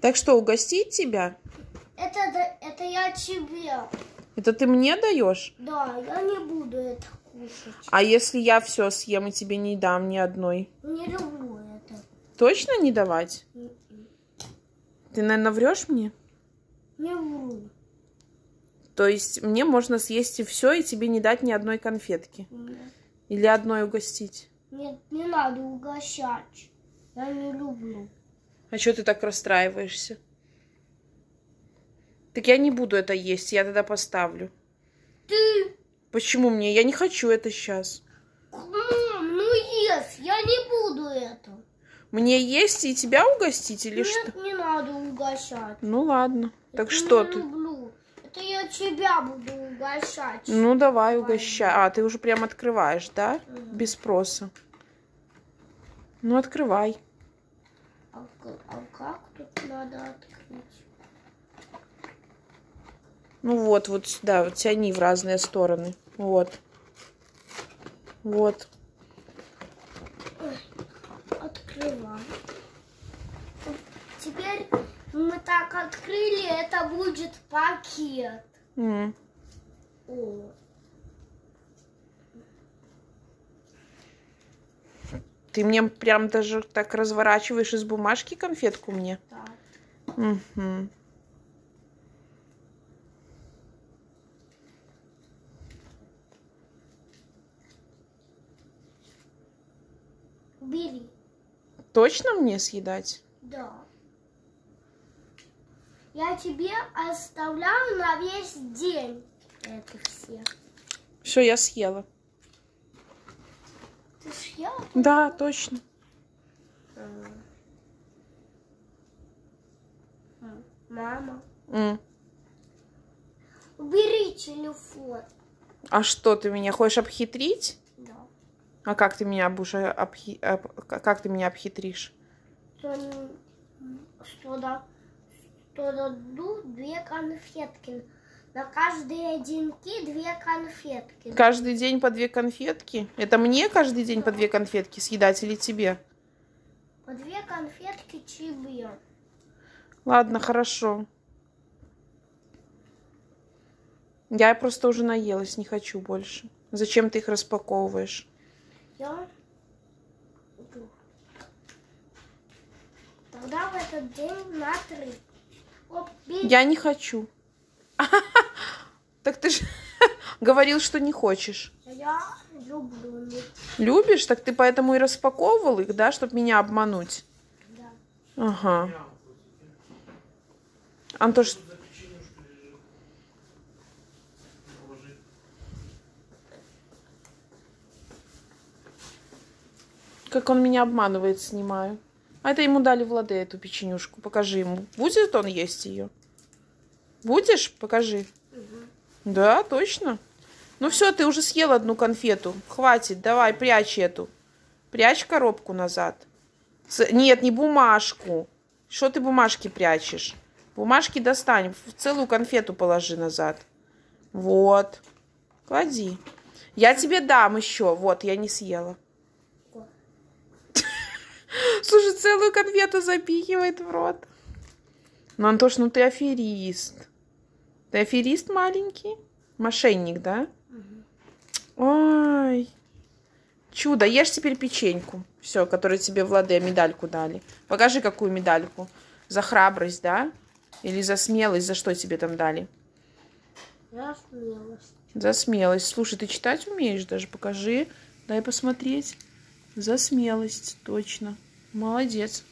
Так что, угостить тебя? Это, это я тебе. Это ты мне даешь? Да, я не буду это кушать. А если я все съем и тебе не дам ни одной? Не люблю это. Точно не давать? М-м. Ты, наверное, врешь мне? Не вру. То есть мне можно съесть и все, и тебе не дать ни одной конфетки? Нет, Или одной угостить? Нет, не надо угощать. Я не люблю. А что ты так расстраиваешься? Так я не буду это есть, я тогда поставлю. Ты, Почему мне? Я не хочу это сейчас. Ну ешь, я не буду это. Мне есть и тебя угостить или что? Нет, не надо угощать. Ну ладно. Так Это что не ты? люблю. Это я тебя буду угощать. Ну давай угощай. А, ты уже прям открываешь, да? Мгм. Без спроса. Ну открывай. А, а как тут надо открыть? Ну вот, вот сюда, вот тяни в разные стороны. Вот. Вот. Открываем. Теперь мы так открыли, это будет пакет. М. О, Ты мне прям даже так разворачиваешь из бумажки конфетку мне? так. Мгм. Бери. Точно мне съедать? Да. Я тебе оставляю на весь день это все. Все, я съела. Да, точно. Мама. М. Убери телефон. А что, ты меня хочешь обхитрить? Да. А как ты меня будешь обхи- об- Как ты меня обхитришь? Что, что, да, что дадут две конфетки. На каждые деньки две конфетки. Каждый день по две конфетки? Это мне каждый день по две конфетки съедать или тебе? По две конфетки тебе. Ладно, хорошо. Я просто уже наелась, не хочу больше. Зачем ты их распаковываешь? Я. Тогда в этот день на три. Оп. Я не хочу. Так ты же говорил, что не хочешь. Я люблю. Любишь? Так ты поэтому и распаковывал их, да, чтобы меня обмануть? Да. Ага. Антош, как он меня обманывает, снимаю. А это ему дали Владе эту печенюшку. Покажи ему. Будет он есть ее? Будешь? Покажи. Да, точно. Ну все, ты уже съел одну конфету. Хватит, давай, прячь эту. Прячь коробку назад. Ц- Нет, не бумажку. Что ты бумажки прячешь? Бумажки достань, целую конфету положи назад. Вот. Клади. Я тебе дам еще. Вот, я не съела. Слушай, целую конфету запихивает в рот. Ну, Антош, ну ты аферист. Ты аферист маленький? Мошенник, да? Ой. Чудо. Ешь теперь печеньку. Все, которую тебе Владе медальку дали. Покажи, какую медальку. За храбрость, да? Или за смелость? За что тебе там дали? Я смелость. За смелость. Слушай, ты читать умеешь даже? Покажи. Дай посмотреть. За смелость, точно. Молодец.